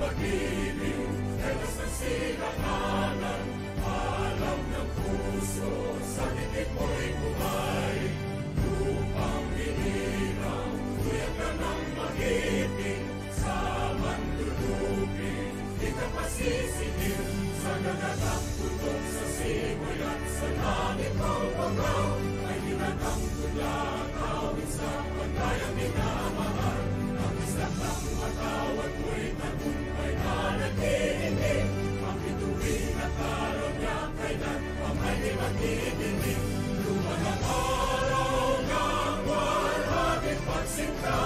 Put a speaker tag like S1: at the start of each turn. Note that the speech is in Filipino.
S1: Magnifico. Idinig, lumanang araw ng warhagit pagsinta.